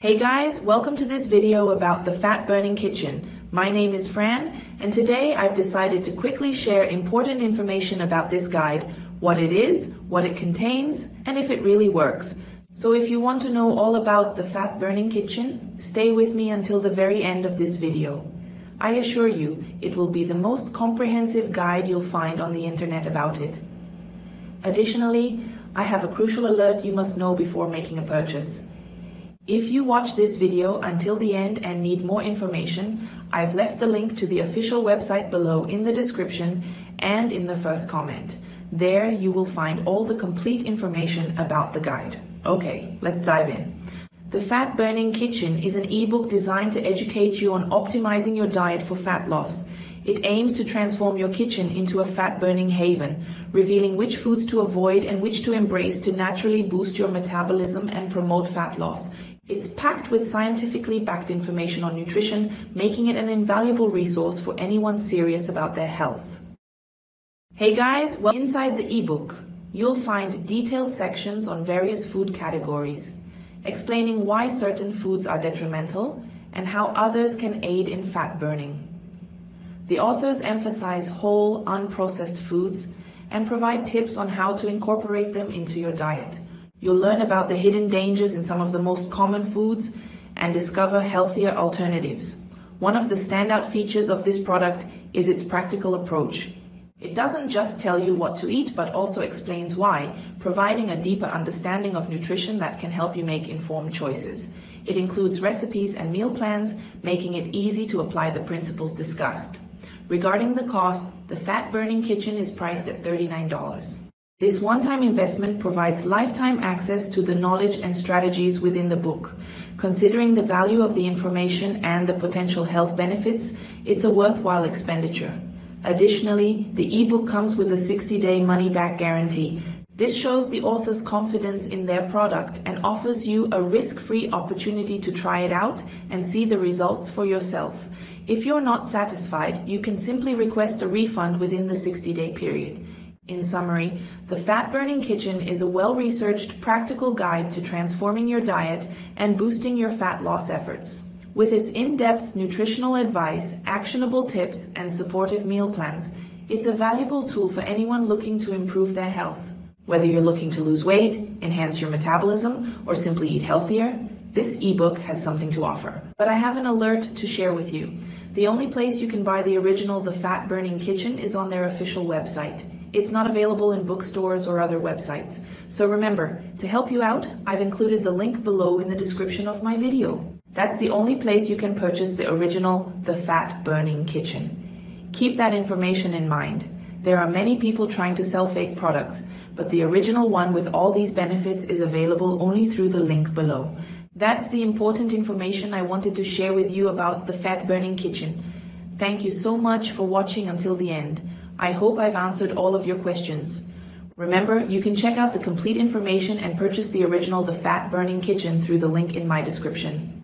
Hey guys, welcome to this video about the Fat Burning Kitchen. My name is Fran, and today I've decided to quickly share important information about this guide, what it is, what it contains, and if it really works. So if you want to know all about the Fat Burning Kitchen, stay with me until the very end of this video. I assure you, it will be the most comprehensive guide you'll find on the internet about it. Additionally, I have a crucial alert you must know before making a purchase. If you watch this video until the end and need more information, I've left the link to the official website below in the description and in the first comment. There you will find all the complete information about the guide. Okay, let's dive in. The Fat Burning Kitchen is an ebook designed to educate you on optimizing your diet for fat loss. It aims to transform your kitchen into a fat burning haven, revealing which foods to avoid and which to embrace to naturally boost your metabolism and promote fat loss. It's packed with scientifically backed information on nutrition, making it an invaluable resource for anyone serious about their health. Hey guys, well, inside the ebook, you'll find detailed sections on various food categories, explaining why certain foods are detrimental and how others can aid in fat burning. The authors emphasize whole, unprocessed foods and provide tips on how to incorporate them into your diet. You'll learn about the hidden dangers in some of the most common foods and discover healthier alternatives. One of the standout features of this product is its practical approach. It doesn't just tell you what to eat, but also explains why, providing a deeper understanding of nutrition that can help you make informed choices. It includes recipes and meal plans, making it easy to apply the principles discussed. Regarding the cost, the Fat Burning Kitchen is priced at $39. This one-time investment provides lifetime access to the knowledge and strategies within the book. Considering the value of the information and the potential health benefits, it's a worthwhile expenditure. Additionally, the ebook comes with a 60-day money-back guarantee. This shows the author's confidence in their product and offers you a risk-free opportunity to try it out and see the results for yourself. If you're not satisfied, you can simply request a refund within the 60-day period. In summary, the Fat Burning Kitchen is a well researched, practical guide to transforming your diet and boosting your fat loss efforts. With its in depth nutritional advice, actionable tips, and supportive meal plans, it's a valuable tool for anyone looking to improve their health. Whether you're looking to lose weight, enhance your metabolism, or simply eat healthier, this ebook has something to offer. But I have an alert to share with you. The only place you can buy the original The Fat Burning Kitchen is on their official website. It's not available in bookstores or other websites. So remember, to help you out, I've included the link below in the description of my video. That's the only place you can purchase the original The Fat Burning Kitchen. Keep that information in mind. There are many people trying to sell fake products, but the original one with all these benefits is available only through the link below. That's the important information I wanted to share with you about the Fat Burning Kitchen. Thank you so much for watching until the end. I hope I've answered all of your questions. Remember, you can check out the complete information and purchase the original The Fat Burning Kitchen through the link in my description.